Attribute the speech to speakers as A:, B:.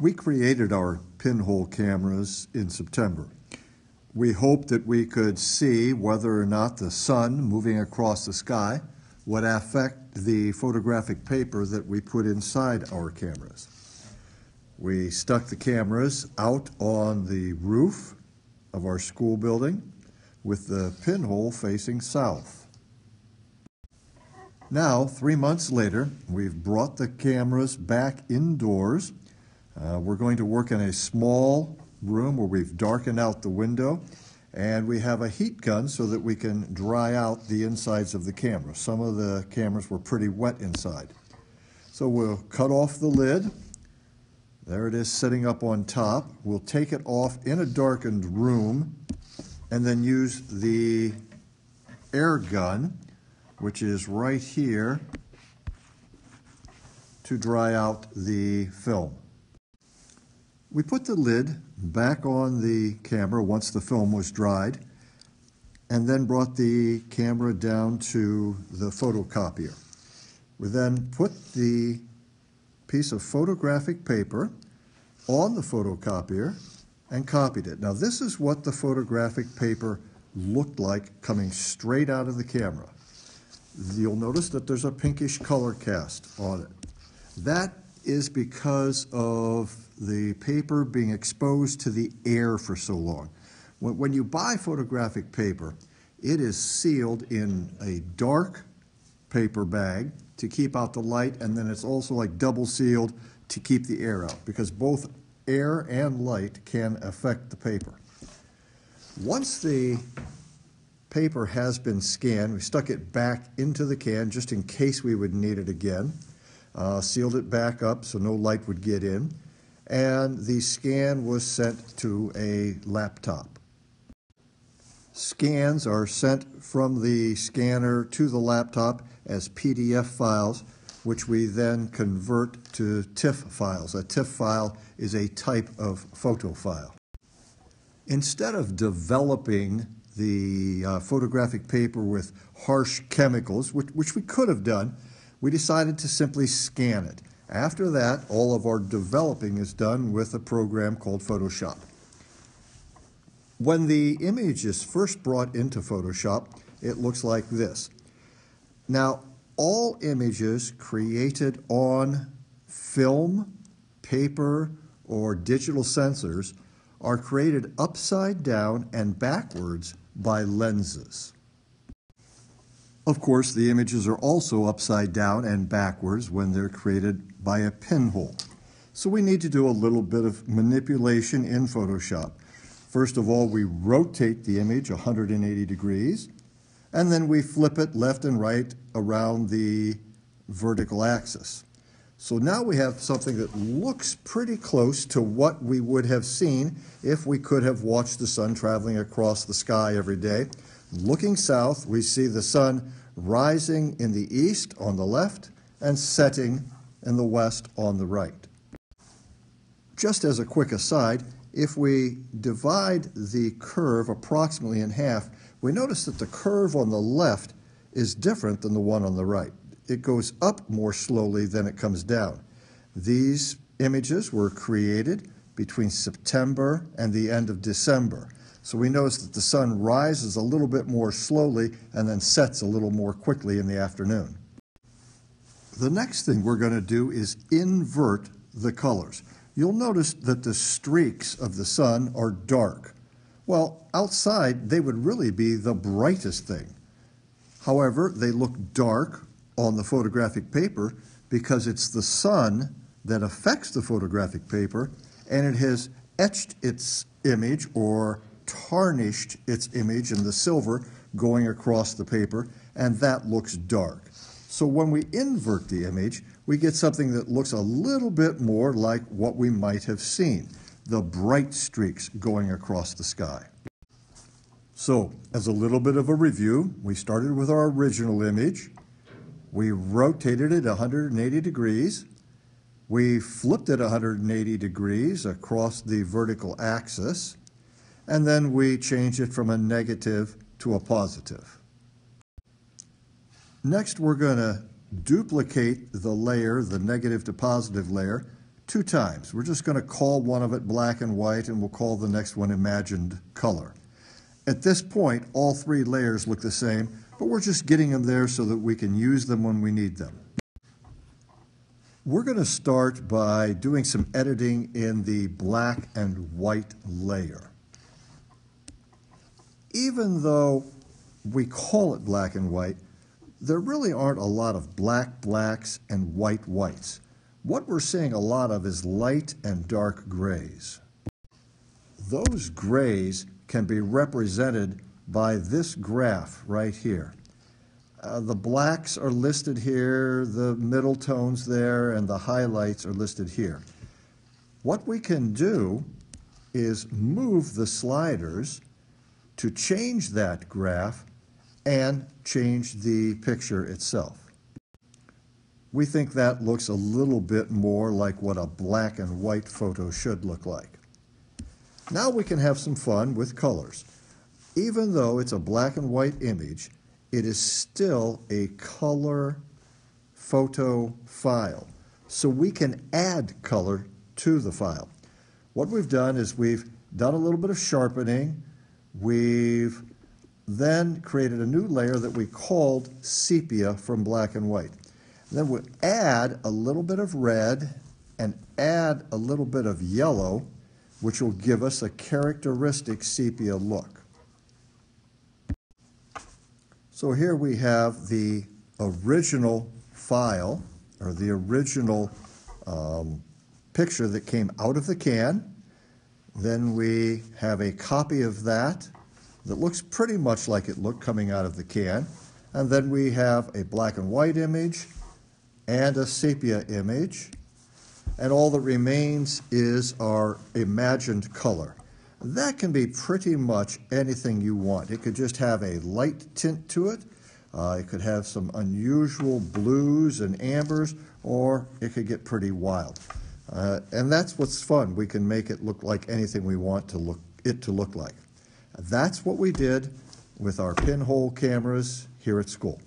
A: We created our pinhole cameras in September. We hoped that we could see whether or not the sun moving across the sky would affect the photographic paper that we put inside our cameras. We stuck the cameras out on the roof of our school building with the pinhole facing south. Now, three months later, we've brought the cameras back indoors. Uh, we're going to work in a small room where we've darkened out the window and we have a heat gun so that we can dry out the insides of the camera. Some of the cameras were pretty wet inside. So we'll cut off the lid. There it is sitting up on top. We'll take it off in a darkened room and then use the air gun, which is right here, to dry out the film. We put the lid back on the camera once the film was dried and then brought the camera down to the photocopier. We then put the piece of photographic paper on the photocopier and copied it. Now this is what the photographic paper looked like coming straight out of the camera. You'll notice that there's a pinkish color cast on it. That is because of the paper being exposed to the air for so long. When, when you buy photographic paper, it is sealed in a dark paper bag to keep out the light, and then it's also like double sealed to keep the air out because both air and light can affect the paper. Once the paper has been scanned, we stuck it back into the can just in case we would need it again, uh, sealed it back up so no light would get in, and the scan was sent to a laptop. Scans are sent from the scanner to the laptop as PDF files, which we then convert to TIFF files. A TIFF file is a type of photo file. Instead of developing the uh, photographic paper with harsh chemicals, which, which we could have done, we decided to simply scan it. After that, all of our developing is done with a program called Photoshop. When the image is first brought into Photoshop, it looks like this. Now, all images created on film, paper, or digital sensors are created upside down and backwards by lenses. Of course, the images are also upside down and backwards when they're created by a pinhole. So we need to do a little bit of manipulation in Photoshop. First of all, we rotate the image 180 degrees, and then we flip it left and right around the vertical axis. So now we have something that looks pretty close to what we would have seen if we could have watched the sun traveling across the sky every day. Looking south, we see the sun rising in the east on the left and setting in the west on the right. Just as a quick aside, if we divide the curve approximately in half, we notice that the curve on the left is different than the one on the right. It goes up more slowly than it comes down. These images were created between September and the end of December. So we notice that the sun rises a little bit more slowly and then sets a little more quickly in the afternoon. The next thing we're going to do is invert the colors. You'll notice that the streaks of the sun are dark. Well, outside, they would really be the brightest thing. However, they look dark on the photographic paper because it's the sun that affects the photographic paper and it has etched its image or tarnished its image in the silver going across the paper, and that looks dark. So when we invert the image, we get something that looks a little bit more like what we might have seen, the bright streaks going across the sky. So, as a little bit of a review, we started with our original image. We rotated it 180 degrees. We flipped it 180 degrees across the vertical axis and then we change it from a negative to a positive. Next, we're going to duplicate the layer, the negative to positive layer, two times. We're just going to call one of it black and white, and we'll call the next one imagined color. At this point, all three layers look the same, but we're just getting them there so that we can use them when we need them. We're going to start by doing some editing in the black and white layer. Even though we call it black and white, there really aren't a lot of black blacks and white whites. What we're seeing a lot of is light and dark grays. Those grays can be represented by this graph right here. Uh, the blacks are listed here, the middle tones there, and the highlights are listed here. What we can do is move the sliders to change that graph and change the picture itself. We think that looks a little bit more like what a black and white photo should look like. Now we can have some fun with colors. Even though it's a black and white image, it is still a color photo file. So we can add color to the file. What we've done is we've done a little bit of sharpening. We've then created a new layer that we called sepia from black and white. And then we add a little bit of red and add a little bit of yellow, which will give us a characteristic sepia look. So here we have the original file, or the original um, picture that came out of the can. Then we have a copy of that that looks pretty much like it looked coming out of the can. And then we have a black and white image and a sepia image. And all that remains is our imagined color. That can be pretty much anything you want. It could just have a light tint to it. Uh, it could have some unusual blues and ambers, or it could get pretty wild. Uh, and that's what's fun. We can make it look like anything we want to look it to look like. That's what we did with our pinhole cameras here at school.